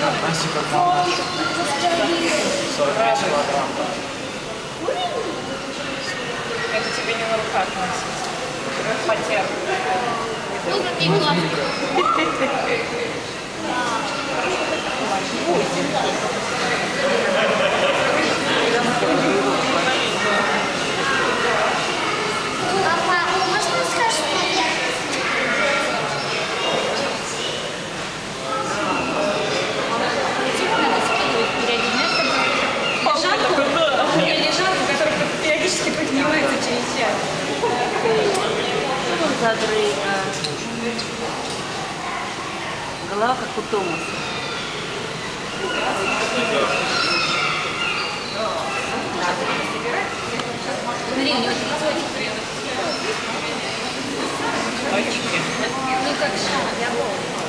Насика помощь. 45 килограмм. Это тебе не на руках носить. Потер. Ну, какие классные. Папа, Задрыга. Голова как у Томаса. Смотри, у него. Точки. Ну, как шар для волос. Смотри.